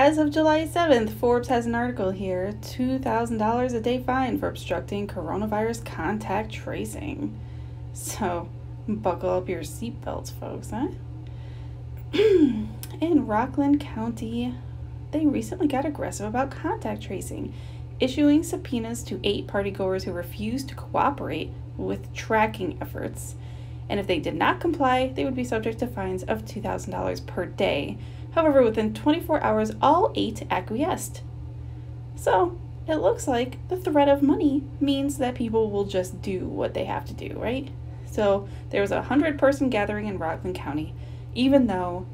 as of July 7th, Forbes has an article here $2,000 a day fine for obstructing coronavirus contact tracing. So, buckle up your seatbelts, folks, huh? In Rockland County, they recently got aggressive about contact tracing, issuing subpoenas to eight partygoers who refused to cooperate with tracking efforts. And if they did not comply, they would be subject to fines of $2,000 per day. However, within 24 hours, all eight acquiesced. So, it looks like the threat of money means that people will just do what they have to do, right? So, there was a 100 person gathering in Rockland County, even though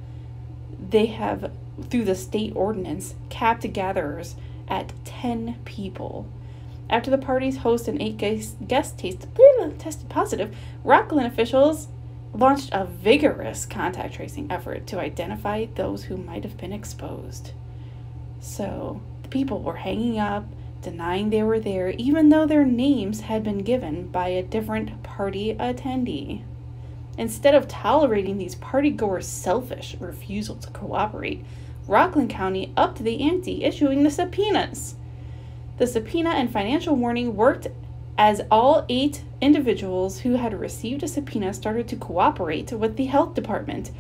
they have, through the state ordinance, capped gatherers at 10 people. After the party's host and eight guests, tested positive, Rockland officials launched a vigorous contact tracing effort to identify those who might have been exposed. So, the people were hanging up, denying they were there, even though their names had been given by a different party attendee. Instead of tolerating these partygoers' selfish refusal to cooperate, Rockland County upped the ante, issuing the subpoenas. The subpoena and financial warning worked as all eight individuals who had received a subpoena started to cooperate with the health department.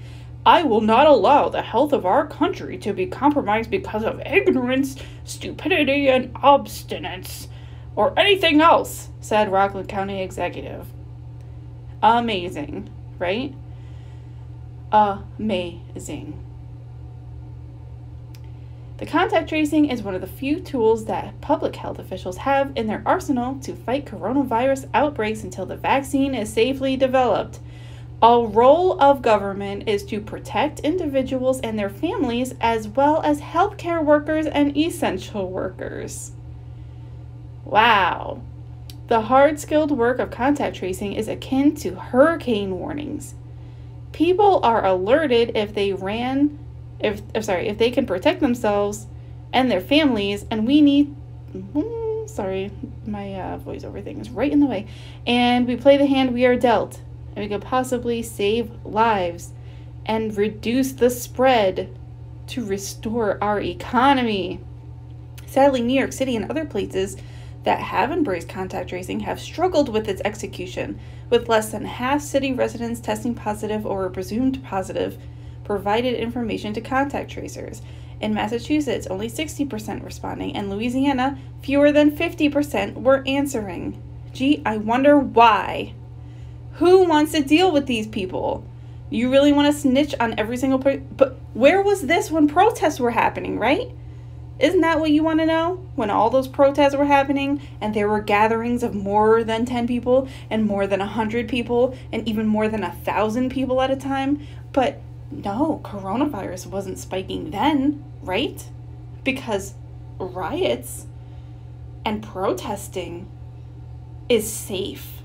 I will not allow the health of our country to be compromised because of ignorance, stupidity, and obstinance, or anything else, said Rockland County executive. Amazing, right? Amazing. The contact tracing is one of the few tools that public health officials have in their arsenal to fight coronavirus outbreaks until the vaccine is safely developed. A role of government is to protect individuals and their families, as well as healthcare workers and essential workers. Wow. The hard skilled work of contact tracing is akin to hurricane warnings. People are alerted if they ran if, if sorry, if they can protect themselves and their families, and we need. Mm, sorry, my uh, voiceover thing is right in the way. And we play the hand we are dealt, and we could possibly save lives and reduce the spread to restore our economy. Sadly, New York City and other places that have embraced contact tracing have struggled with its execution, with less than half city residents testing positive or presumed positive provided information to contact tracers. In Massachusetts, only 60% responding, and Louisiana, fewer than 50% were answering. Gee, I wonder why. Who wants to deal with these people? You really want to snitch on every single person? But where was this when protests were happening, right? Isn't that what you want to know? When all those protests were happening and there were gatherings of more than 10 people and more than 100 people and even more than a 1,000 people at a time? But no, coronavirus wasn't spiking then, right? Because riots and protesting is safe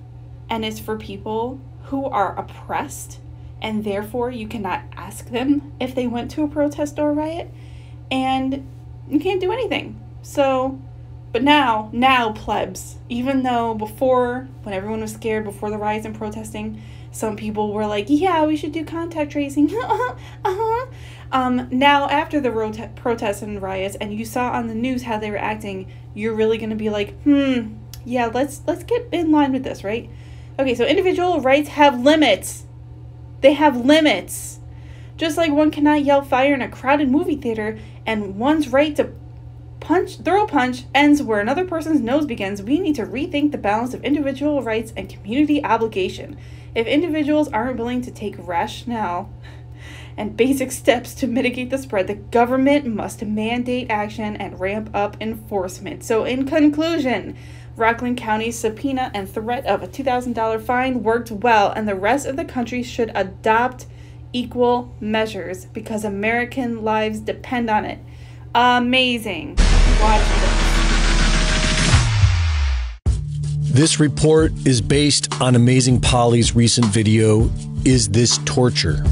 and is for people who are oppressed and therefore you cannot ask them if they went to a protest or a riot and you can't do anything. So, but now, now plebs, even though before when everyone was scared before the riots and protesting, some people were like, yeah, we should do contact tracing. uh-huh, uh-huh. Um, now, after the rota- protests and riots, and you saw on the news how they were acting, you're really going to be like, hmm, yeah, let's let's get in line with this, right? Okay, so individual rights have limits. They have limits. Just like one cannot yell fire in a crowded movie theater, and one's right to punch, throw punch ends where another person's nose begins, we need to rethink the balance of individual rights and community obligation. If individuals aren't willing to take rationale and basic steps to mitigate the spread, the government must mandate action and ramp up enforcement. So, in conclusion, Rockland County's subpoena and threat of a $2,000 fine worked well, and the rest of the country should adopt equal measures because American lives depend on it. Amazing. Watch this. This report is based on Amazing Polly's recent video, Is This Torture?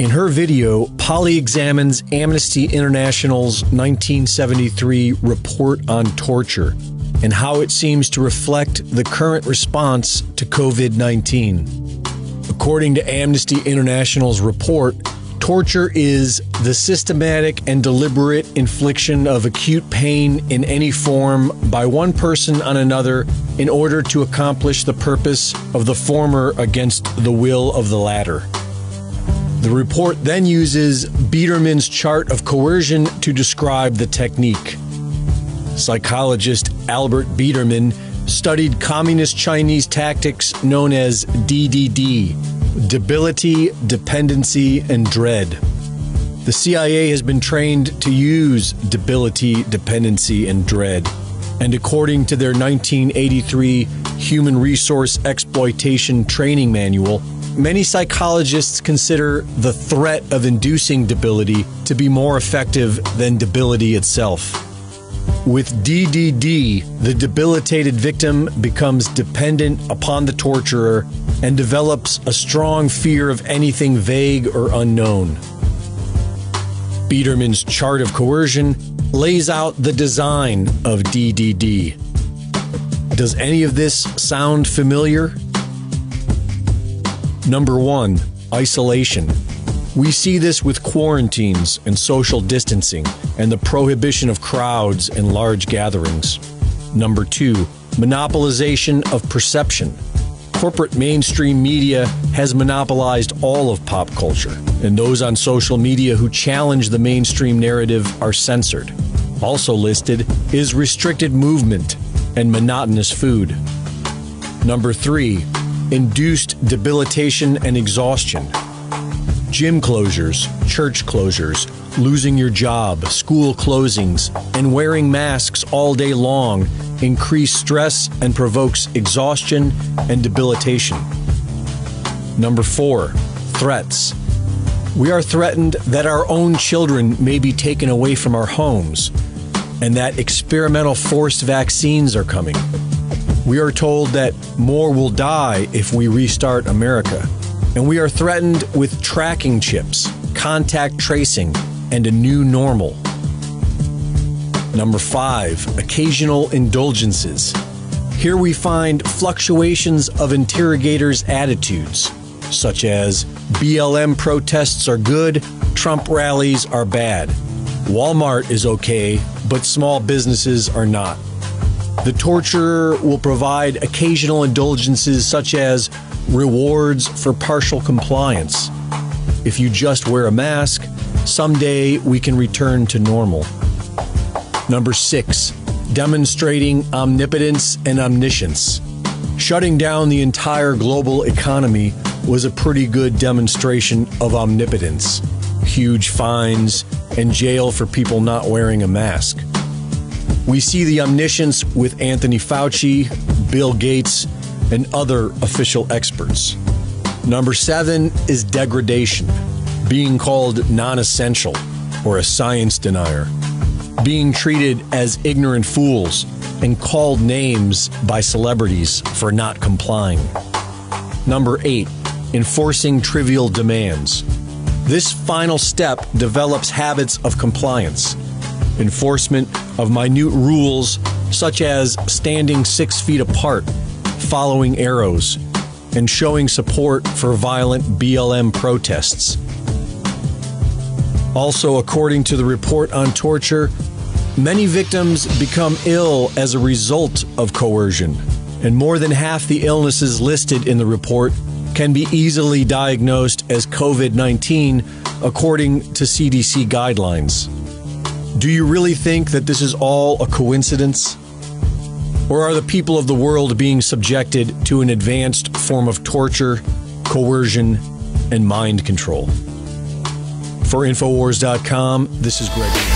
In her video, Polly examines Amnesty International's 1973 report on torture and how it seems to reflect the current response to COVID 19. According to Amnesty International's report, Torture is the systematic and deliberate infliction of acute pain in any form by one person on another in order to accomplish the purpose of the former against the will of the latter. The report then uses Biderman's chart of coercion to describe the technique. Psychologist Albert Biderman studied communist Chinese tactics known as DDD debility, dependency, and dread. The CIA has been trained to use debility, dependency, and dread. And according to their 1983 Human Resource Exploitation Training Manual, many psychologists consider the threat of inducing debility to be more effective than debility itself. With DDD, the debilitated victim becomes dependent upon the torturer and develops a strong fear of anything vague or unknown. Biderman's chart of coercion lays out the design of DDD. Does any of this sound familiar? Number one, isolation. We see this with quarantines and social distancing and the prohibition of crowds and large gatherings. Number two, monopolization of perception. Corporate mainstream media has monopolized all of pop culture, and those on social media who challenge the mainstream narrative are censored. Also listed is restricted movement and monotonous food. Number three, induced debilitation and exhaustion gym closures, church closures, losing your job, school closings, and wearing masks all day long increase stress and provokes exhaustion and debilitation. Number four, threats. We are threatened that our own children may be taken away from our homes and that experimental forced vaccines are coming. We are told that more will die if we restart America and we are threatened with tracking chips, contact tracing, and a new normal. Number five, occasional indulgences. Here we find fluctuations of interrogators' attitudes, such as BLM protests are good, Trump rallies are bad. Walmart is okay, but small businesses are not. The torturer will provide occasional indulgences such as rewards for partial compliance. If you just wear a mask, someday we can return to normal. Number six, demonstrating omnipotence and omniscience. Shutting down the entire global economy was a pretty good demonstration of omnipotence. Huge fines and jail for people not wearing a mask. We see the omniscience with Anthony Fauci, Bill Gates, and other official experts. Number seven is degradation, being called non essential or a science denier, being treated as ignorant fools and called names by celebrities for not complying. Number eight, enforcing trivial demands. This final step develops habits of compliance, enforcement of minute rules such as standing six feet apart following arrows and showing support for violent BLM protests. Also, according to the report on torture, many victims become ill as a result of coercion, and more than half the illnesses listed in the report can be easily diagnosed as COVID 19 according to CDC guidelines. Do you really think that this is all a coincidence? Or are the people of the world being subjected to an advanced form of torture, coercion, and mind control? For Infowars.com, this is Gregory.